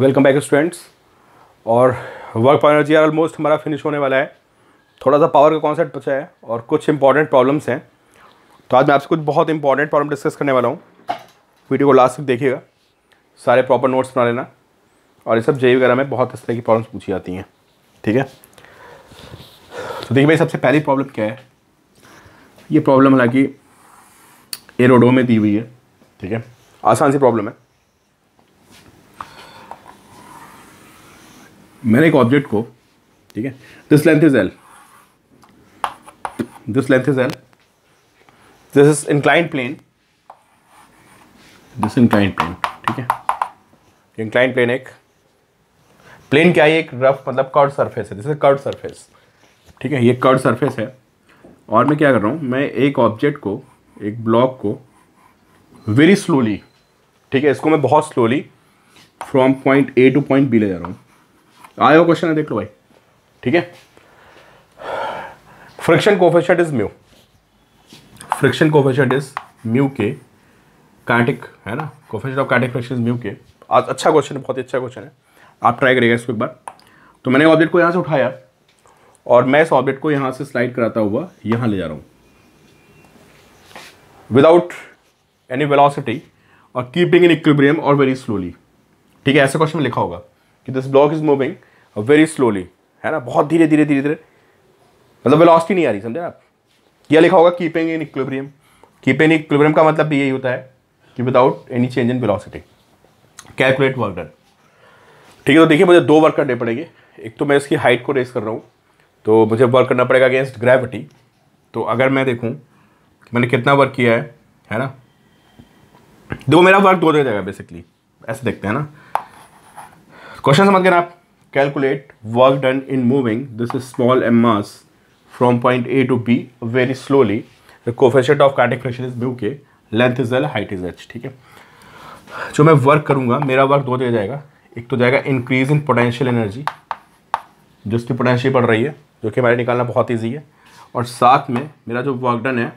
Welcome back students और work power energy are almost हमारा finish होने वाला है। थोड़ा सा पावर का कॉन्सेप्ट बचा है और कुछ इंपॉर्टेंट प्रॉब्लम्स हैं। तो आज मैं आपसे कुछ बहुत इंपॉर्टेंट प्रॉब्लम डिस्कस करने वाला हूँ। वीडियो को लास्ट तक देखिएगा। सारे प्रॉपर नोट्स बना लेना। और ये सब जे वगैरह में बहुत इस तरह की प्रॉब्लम्स पूछी जाती हैं। ठीक है? तो देखिए भाई, सबसे पहली प्रॉब्लम क्या है? ये प्रॉब्लम हालाँकि एरोडो में दी हुई है। ठीक है? आसान सी प्रॉब्लम है। मैंने एक ऑब्जेक्ट को, ठीक है this length is L this length is L this is incline plane this incline plane ठीक है? इंक्लाइन प्लेन एक प्लेन क्या है? एक रफ मतलब कर्ड सरफेस है. दिस इज़ कर्ड सरफेस ठीक है? ये कर्ड सरफेस है. और मैं क्या कर रहा हूँ? मैं एक ऑब्जेक्ट को, एक ब्लॉक को वेरी स्लोली ठीक है? इसको मैं बहुत slowly from point A to point B ले जा रहा हूँ. आया क्वेश्चन है, देख लो भाई। ठीक है? Friction coefficient is mu friction coefficient is mu K kinetic है ना? Coefficient of kinetic friction is mu K आज अच्छा क्वेश्चन है, बहुत ही अच्छा क्वेश्चन है। आप ट्राई करिएगा इसको एक बार। तो मैंने ऑब्जेक्ट को यहाँ से उठाया और मैं इस ऑब्जेक्ट को यहाँ से स्लाइड कराता हुआ यहाँ ले जा रहा हूँ। विदाउट एनी वेलोसिटी और कीपिंग इन इक्विब्रियम और वेरी स्लोली ठीक है? ऐसे क्वेश्चन में लिखा होगा कि this block is moving very slowly है ना? बहुत धीरे धीरे धीरे धीरे। मतलब वेलोसिटी नहीं आ रही, समझे आप? यह लिखा होगा keeping in equilibrium keeping in equilibrium का मतलब भी यही होता है कि without any change in velocity calculate work done ठीक है तो देखिए मुझे दो वर्क करने पड़ेंगे। एक तो मैं इसकी हाइट को रेस कर रहा हूँ। तो मुझे वर्क करना पड़ेगा अगेंस्ट ग्रेविटी तो अगर मैं देखूँ कि मैंने कितना वर्क किया है है ना? देखो, मेरा वर्क दो जगह बेसिकली ऐसे देखते हैं ना। क्वेश्चन समझ गए आप? Work done in moving this is small M mass from point A to B very slowly the coefficient of kinetic friction is mu K length is L height is H ठीक है? जो मैं work करूँगा, मेरा work दो जगह जाएगा। एक तो जाएगा इंक्रीज इन पोटेंशियल एनर्जी जो उसकी पोटेंशियल पड़ रही है, जो कि हमारे निकालना बहुत ईजी है। और साथ में मेरा जो वर्क डन है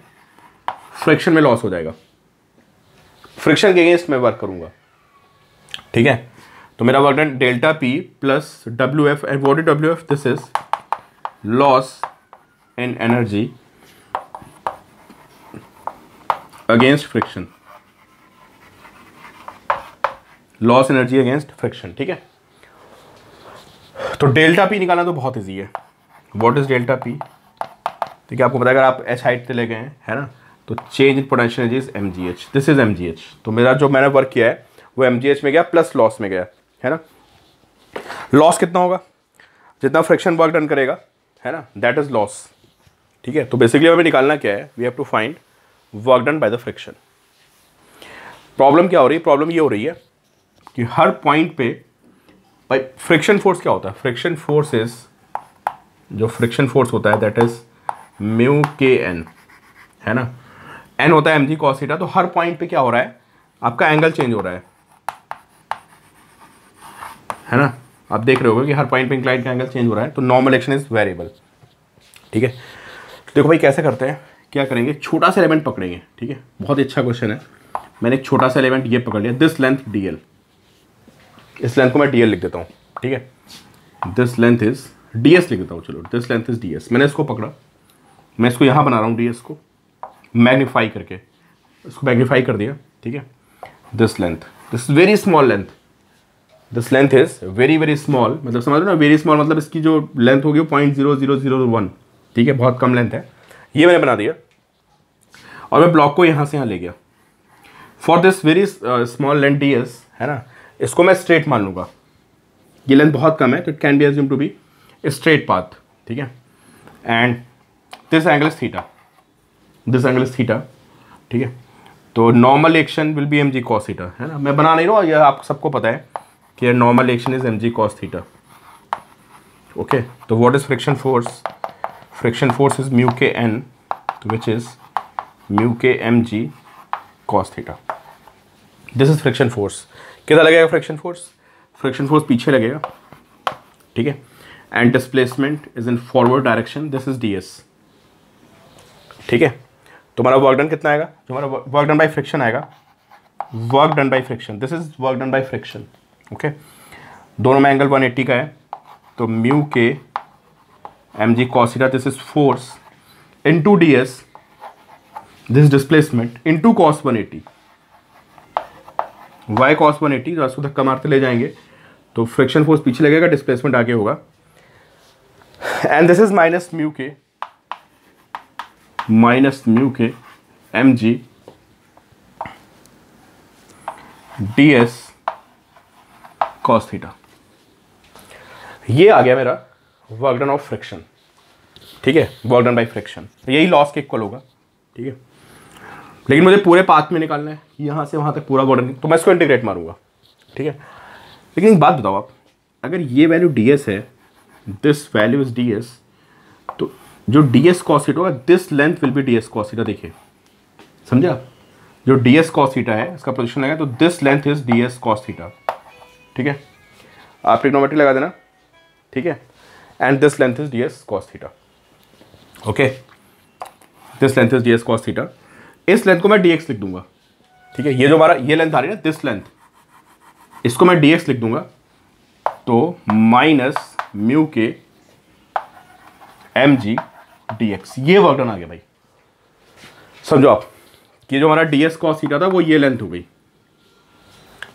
फ्रिक्शन में लॉस हो जाएगा। फ्रिक्शन के अगेंस्ट मैं वर्क करूँगा। ठीक है? तो मेरा work done delta P plus W F and what is W F this is loss in energy against friction loss energy against friction ठीक है? तो डेल्टा पी निकालना तो बहुत ईजी है। What is delta P? ठीक है, आपको पता है, अगर आप एच हाइट से ले गए हैं, है ना? तो change in potential energy is M G H this is M G H तो मेरा जो मैंने वर्क किया है, वो एम जी एच में गया प्लस लॉस में गया। है ना? लॉस कितना होगा? जितना फ्रिक्शन वर्क डन करेगा, है ना? दैट इज़ लॉस ठीक है? तो बेसिकली हमें निकालना क्या है? We have to find work done by the friction problem क्या हो रही है? प्रॉब्लम ये हो रही है कि हर पॉइंट पे, भाई फ्रिक्शन फोर्स क्या होता है? फ्रिक्शन फोर्स इज़ जो फ्रिक्शन फोर्स होता है that is mu K N है ना? एन होता है एम जी कॉसिटा तो हर पॉइंट पे क्या हो रहा है? आपका एंगल चेंज हो रहा है। है ना? आप देख रहे हो कि हर पॉइंट पे इंक्लाइन का एंगल चेंज हो रहा है तो नॉर्मल एक्शन इज़ वेरिएबल ठीक है? देखो भाई कैसे करते हैं? क्या करेंगे? छोटा सा एलिमेंट पकड़ेंगे, ठीक है? बहुत ही अच्छा क्वेश्चन है। मैंने एक छोटा सा एलिमेंट ये पकड़ लिया दिस लेंथ डीएल इस लेंथ को मैं डी लिख देता हूँ, ठीक है? दिस लेंथ इज़ डी लिख देता हूँ, चलो दिस लेंथ इज़ डी मैंने इसको पकड़ा। मैं इसको यहाँ बना रहा हूँ डी को। मैग्नीफाई करके। इसको मैग्नीफाई कर दिया, ठीक है? This length this very small length this length is very very small मतलब समझ लो ना? वेरी स्मॉल मतलब इसकी जो लेंथ होगी वो point zero zero zero one ठीक है? बहुत कम लेंथ है। ये मैंने बना दिया। और मैं ब्लॉक को यहाँ से यहाँ ले गया। For this very small length D S है ना? इसको मैं स्ट्रेट मान लूँगा। ये लेंथ बहुत कम है तो it can be assume to be straight path ठीक है? And this angle is theta this angle is theta ठीक है? तो normal action will be M G cos theta है ना? मैं बना नहीं रहा हूँ यह आप सबको पता है। Action is M G cos theta okay तो what is friction force friction force is mu K N which is mu K M G cos theta this is friction force कितना लगेगा फ्रिक्शन फोर्स फ्रिक्शन फोर्स पीछे लगेगा। ठीक है? And displacement is in forward direction this is D S ठीक है? तुम्हारा work done कितना आएगा? तुम्हारा वर्क डन बाई फ्रिक्शन आएगा। Work done by friction this is work done by friction okay? दोनों में एंगल 180 का है। तो mu K M G cos theta this is force into D S this displacement into cos one eighty why cos one eighty उसको धक्का मारते ले जाएँगे। तो फ्रिक्शन फोर्स पीछे लगेगा डिस्प्लेसमेंट आगे होगा। And this is minus mu K minus mu K M G D S cos theta ये आ गया मेरा वर्क डन ऑफ़ फ्रिक्शन ठीक है? वर्क डन बाई फ्रिक्शन यही लॉस के इक्वल होगा। ठीक है? लेकिन मुझे पूरे पाथ में निकालना है। यहाँ से वहाँ तक पूरा बॉर्डर तो मैं इसको इंटीग्रेट मारूँगा। ठीक है? लेकिन एक बात बताओ आप। अगर ये वैल्यू डी एस है this value is D S तो जो डी एस कॉसिट होगा this length will be D S cos theta देखिए। समझा जो डी एस कॉसिटा है, इसका पोजिशन लगा तो this length is D S cos theta ठीक है? आप ट्रिग्नोमेट्री लगा देना, ठीक है? And this length is D S cos okay this length is D S cos इस लेंथ को मैं डी एक्स लिख दूँगा, ठीक है? ये जो हमारा, ये लेंथ आ रही है ना दिस लेंथ इसको मैं डी एक्स लिख दूँगा तो minus mu K M G D X ये वर्क डन आ गया भाई। समझो आप कि जो हमारा डी एस कॉस थीटा था, वो ये लेंथ हो गई।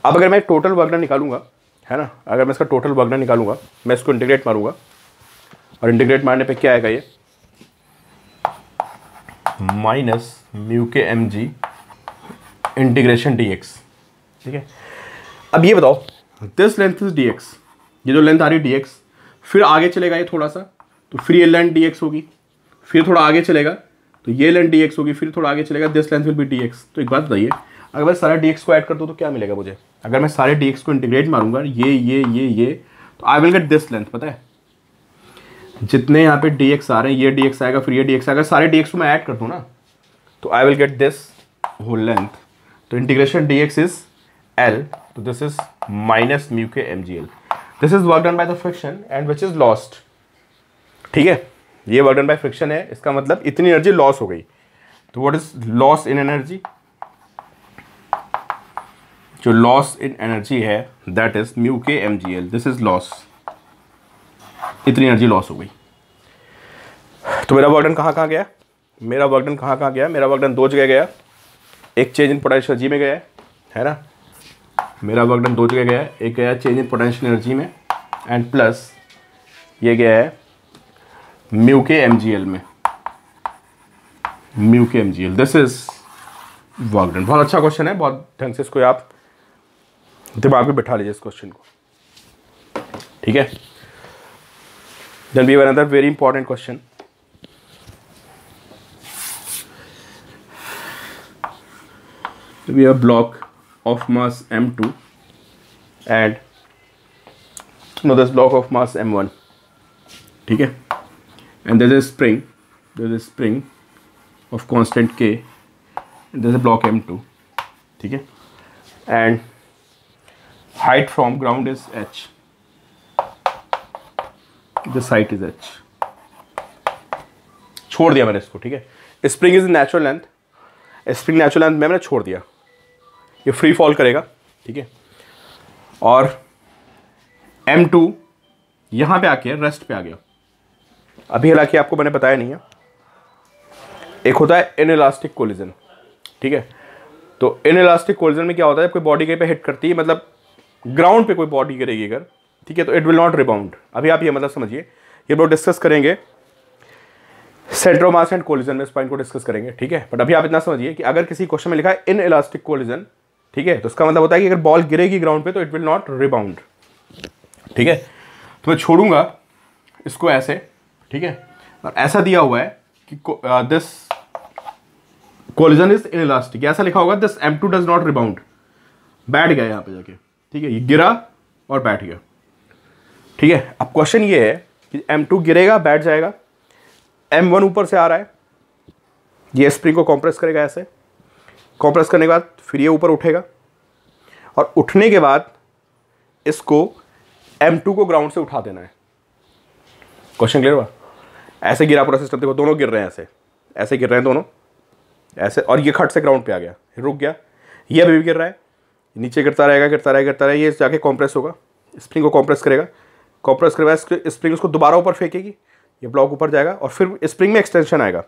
अब अगर मैं टोटल वर्क डन निकालूँगा, है ना? अगर मैं इसका टोटल वर्क डन निकालूँगा, मैं इसको इंटीग्रेट मारूँगा, और इंटीग्रेट मारने पे क्या आएगा ये? Minus mu K M G integration D X ठीक है? अब ये बताओ this length is D X ये जो लेंथ आ रही है डी एक्स फिर आगे चलेगा ये थोड़ा सा तो फिर ये लेंथ डी एक्स होगी, फिर थोड़ा आगे चलेगा तो ये लेंथ डी होगी, फिर थोड़ा आगे चलेगा this length will be D तो एक बात बताइए, अगर मैं सारा डी को ऐड कर दूँ तो क्या मिलेगा मुझे? अगर मैं सारे डीएक्स को इंटीग्रेट मारूँगा, ये ये ये ये तो I will get this length पता है? जितने यहाँ पे डी आ रहे हैं, ये डीएक्स आएगा, फिर ये डी आएगा, सारे डीएक्स को मैं ऐड कर दूँ ना तो I will get this whole length तो integration D X is L तो this is minus mu K M G L this is work done by the friction and which is lost ठीक है? ये work done by friction है, इसका मतलब इतनी energy loss हो गई। तो what is loss in energy जो लॉस इन एनर्जी है that is mu K M G L this is loss इतनी एनर्जी लॉस हो गई। तो मेरा वर्कडन कहाँ कहाँ गया? मेरा वर्कडन कहाँ कहाँ गया? मेरा वर्कडन दो जगह गया। एक चेंज इन पोटेंशियल जी में गया है ना? मेरा वर्कडन दो जगह गया एक गया चेंज इन पोटेंशियल एनर्जी में एंड प्लस ये गया है mu K M G L में। Mu K M G L this is work done बहुत अच्छा क्वेश्चन है, बहुत ढंग से इसको आप दिमाग में बैठा लीजिए इस क्वेश्चन को। ठीक है? Then we another very important question we have block of mass m2 and, no, this block of mass m1 ठीक है? And there's a spring there's a spring of constant k and there's a block m2 ठीक है and height from ground is h this height is h छोड़ दिया मैंने इसको ठीक है spring is natural length spring natural length मैंने छोड़ दिया ये फ्री फॉल करेगा ठीक है और M2 टू यहाँ पे आके रेस्ट पे आ गया अभी हालाँकि आपको मैंने बताया नहीं है। एक होता है इन इलास्टिक कोलिजन ठीक है? तो इन इलास्टिक कोलिजन में क्या होता है? जब कोई बॉडी कहीं पे हिट करती है मतलब ग्राउंड पे कोई बॉडी गिरेगी अगर, ठीक है तो इट विल नॉट रिबाउंड अभी आप ये मतलब समझिए। ये लोग डिस्कस करेंगे। सेंट्रोमास एंड कोलिजन में इस पॉइंट को डिस्कस करेंगे, ठीक है? बट अभी आप इतना समझिए कि अगर किसी क्वेश्चन में लिखा है इन इलास्टिक कोलिजन ठीक है तो इसका मतलब होता है कि अगर बॉल गिरेगी ग्राउंड पे तो इट विल नॉट रिबाउंड ठीक है? तो मैं छोड़ूँगा इसको ऐसे। ठीक है? और ऐसा दिया हुआ है कि this collision is inelastic ऐसा लिखा होगा this M two does not rebound बैठ गया यहाँ पे जाके। ठीक है? ये गिरा और बैठ गया। ठीक है? अब क्वेश्चन ये है कि एम टू गिरेगा, बैठ जाएगा। एम वन ऊपर से आ रहा है। ये स्प्रिंग को कॉम्प्रेस करेगा ऐसे। कॉम्प्रेस करने के बाद फिर ये ऊपर उठेगा। और उठने के बाद इसको एम टू को ग्राउंड से उठा देना है। क्वेश्चन क्लियर हुआ? ऐसे गिरा पूरा सिस्टम देखो, दोनों गिर रहे हैं ऐसे। ऐसे गिर रहे हैं दोनों। ऐसे, और ये खट से ग्राउंड पे आ गया। रुक गया। ये अभी भी गिर रहा है। नीचे गिरता रहेगा गिरता रहेगा गिरता रहेगा। ये जाके कॉम्प्रेस होगा। स्प्रिंग को कॉम्प्रेस करेगा। कॉम्प्रेस बाद स्प्रिंग उसको दोबारा ऊपर फेंकेगी। ये ब्लॉक ऊपर जाएगा और फिर स्प्रिंग में एक्सटेंशन आएगा।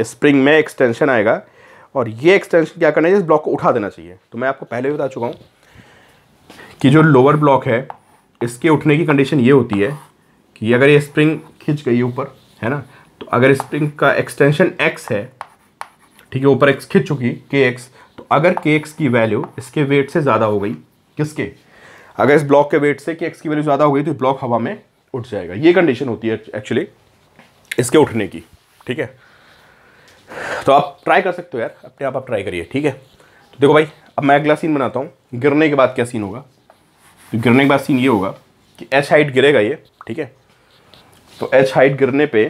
स्प्रिंग में एक्सटेंशन आएगा। और ये एक्सटेंशन क्या करना है इस ब्लॉक को उठा देना चाहिए। तो मैं आपको पहले भी बता चुका हूँ कि जो लोअर ब्लॉक है, इसके उठने की कंडीशन ये होती है कि अगर ये स्प्रिंग खिंच गई ऊपर, है ना? तो अगर स्प्रिंग का एक्सटेंशन एक्स है, ठीक है, ऊपर एक्स खिंच चुकी के एक्स तो अगर के एक्स की वैल्यू इसके वेट से ज़्यादा हो गई, किसके? अगर इस ब्लॉक के वेट से के एक्स की वैल्यू ज़्यादा हो गई तो ब्लॉक हवा में उठ जाएगा। ये कंडीशन होती है एक्चुअली इसके उठने की, ठीक है? तो आप ट्राई कर सकते हो यार, अपने आप आप ट्राई करिए, ठीक है? तो देखो भाई, अब मैं अगला सीन बनाता हूँ। गिरने के बाद क्या सीन होगा? तो गिरने के बाद सीन ये होगा कि एच हाइट गिरेगा ये, ठीक है? तो एच हाइट गिरने पे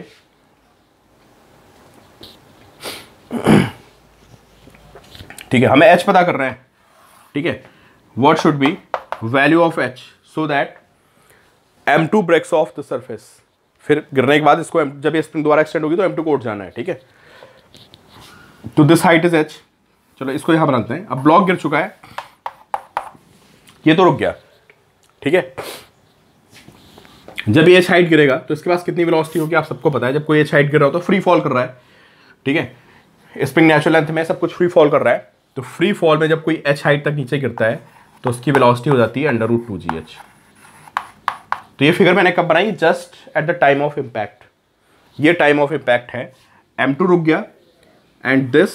ठीक है, हमें एच पता कर रहे हैं। ठीक है what should be value of H so that M two breaks off the surface फिर गिरने के बाद इसको जब ये स्प्रिंग दोबारा एक्सटेंड होगी तो एम टू को उठ जाना है, ठीक है? तो दिस हाइट इज़ एच चलो, इसको यहाँ बनाते हैं। अब ब्लॉक गिर चुका है। ये तो रुक गया। ठीक है? जब ये हाइट गिरेगा तो इसके पास कितनी वेलोसिटी होगी आप सबको पता है। जब कोई एच हाइट गिर रहा हो तो फ्री फॉल कर रहा है, ठीक है? स्प्रिंग नेचुरल लेंथ में सब कुछ फ्री फॉल कर रहा है। तो फ्री फॉल में जब कोई एच हाइट तक नीचे गिरता है तो उसकी वेलोसिटी हो जाती है under root two G H तो ये फिगर मैंने कब बनाई? Just at the time of impact ये टाइम ऑफ़ इम्पैक्ट है। एम टू रुक गया and this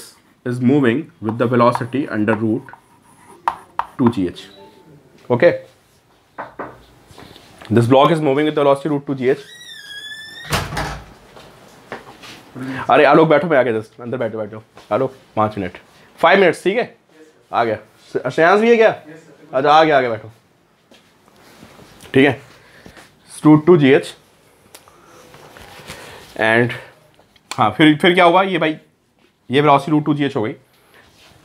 is moving with the velocity under root two G H okay this block is moving with velocity root two G H अरे आलोक बैठो मैं आगे just अंदर बैठो बैठो। आलोक पाँच मिनट। फाइव मिनट्स ठीक है? आ गया। श्रेयांश भी है क्या? अच्छा आ गया आगे बैठो। ठीक है? Root two G H and हाँ फिर फिर क्या होगा? ये भाई, ये velocity root two G H हो गई।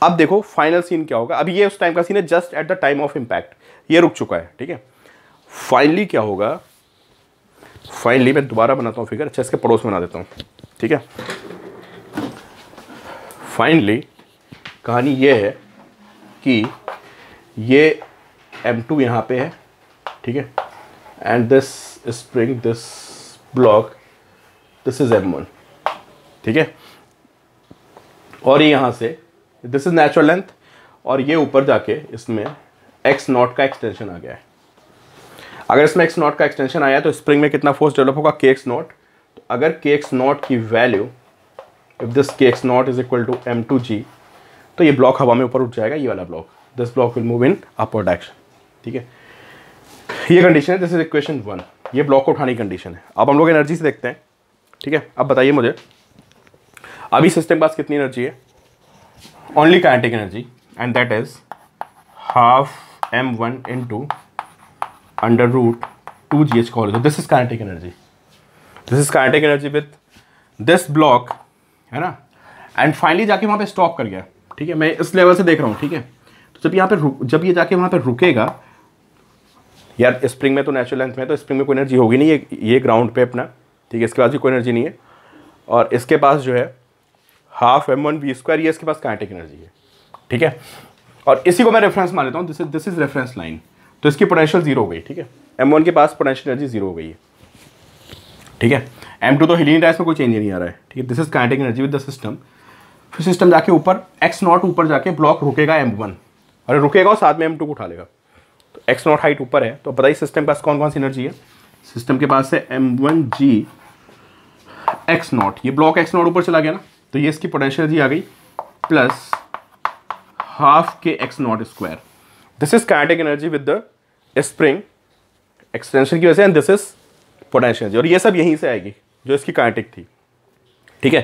अब देखो फाइनल सीन क्या होगा? अभी ये उस टाइम का सीन है just at the time of impact ये रुक चुका है, ठीक है? फाइनली क्या होगा? फाइनली मैं दोबारा बनाता हूँ फिगर अच्छा इसके पड़ोस में बना देता हूँ, ठीक है? फाइनली कहानी ये है कि ये एम टू यहाँ पे है, ठीक है? And this spring this block this is M one ठीक है? और ये यहाँ से दिस इज़ नेचुरल लेंथ और ये ऊपर जाके इसमें एक्स नॉट का एक्सटेंशन आ गया है। अगर इसमें एक्स नॉट का एक्सटेंशन आया तो स्प्रिंग में कितना फोर्स डेवलप होगा? के एक्स नॉट तो अगर के एक्स नॉट की value if this K X naught is equal to M two G तो ये ब्लॉक हवा में ऊपर उठ जाएगा, ये वाला block this block will move in upward direction ठीक है? ये कंडीशन है दिस इज़ इक्वेशन वन ये ब्लॉक को उठाने की कंडीशन है. अब हम लोग एनर्जी से देखते हैं। ठीक है? अब बताइए मुझे। अभी सिस्टम के पास कितनी एनर्जी है? Only kinetic energy and that is half M one in two under root two G H call this is kinetic energy this is kinetic energy with this block है ना? एंड फाइनली जाके वहाँ पे stop कर गया। ठीक है? मैं इस लेवल से देख रहा हूँ, ठीक है? तो जब यहाँ पे जब ये जाके वहाँ पे रुकेगा, यार स्प्रिंग में तो नेचुरल लेंथ में तो स्प्रिंग में कोई एनर्जी होगी नहीं, ये ये ग्राउंड पे अपना। ठीक है? इसके पास भी कोई एनर्जी नहीं है। और इसके पास जो है half M one V square ये इसके पास काइनेटिक एनर्जी है। ठीक है? और इसी को मैं रेफरेंस मान लेता हूँ। This is this is reference line तो इसकी पोटेंशियल ज़ीरो हो गई, ठीक है? एम के पास पोटेंशियल एनर्जी ज़ीरो हो गई है। ठीक है? एम टू तो हिलिंग डायस में कोई चेंज नहीं आ रहा है, ठीक है? This is kinetic energy with the system फिर सिस्टम जाके ऊपर एक्स नॉट ऊपर जाके ब्लॉक रुकेगा एम वन और रुकेगा और साथ में एम टू को उठा लेगा। तो एक्स नॉट हाइट ऊपर है तो बताइए सिस्टम के पास कौन कौन सी एनर्जी है? सिस्टम के पास है M one G X naught ये ब्लॉक एक्स नॉट ऊपर चला गया ना तो ये इसकी पोटेंशियल एनर्जी आ गई plus half K X naught square this is kinetic energy with the spring extension की वजह से and this is potential energy और ये सब यहीं से आएगी, जो इसकी काइनेटिक थी। ठीक है?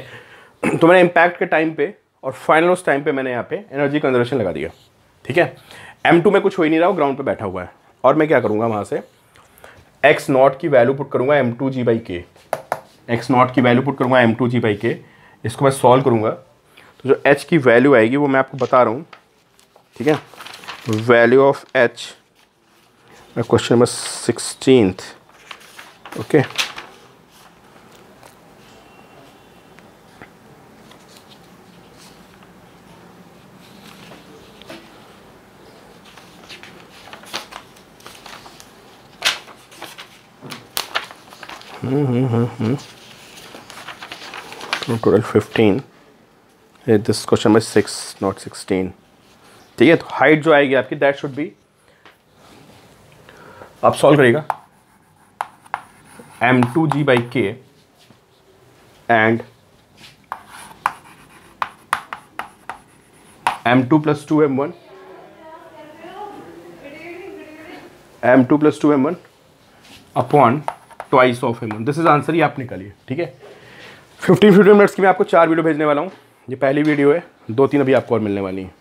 तो मैंने इम्पैक्ट के टाइम पे और फाइनल उस टाइम पे मैंने यहाँ पे एनर्जी कंजर्वेशन लगा दिया। ठीक है? एम टू में कुछ हो ही नहीं रहा, वो ग्राउंड पे बैठा हुआ है। और मैं क्या करूँगा वहाँ से? एक्स नॉट की वैल्यू पुट करूँगा M two G by K X naught की वैल्यू पुट करूँगा M two G by K इसको मैं सॉल्व करूँगा। तो जो एच की वैल्यू आएगी, वो मैं आपको बता रहा हूँ। ठीक है? value of h my question number 16th okay hmm, hmm, hmm. Mm-hmm. Total 15. Hey, this question number 6, not 16. ठीक है तो हाइट जो आएगी आपकी दैट शुड बी आप सॉल्व करिएगा। M two G by K and M two plus two M one M two plus two M one upon twice of M one this is answer ही आप निकालिए ठीक है? Fifteen fifteen minutes की मैं आपको चार वीडियो भेजने वाला हूँ। ये पहली वीडियो है, दो तीन अभी आपको और मिलने वाली हैं।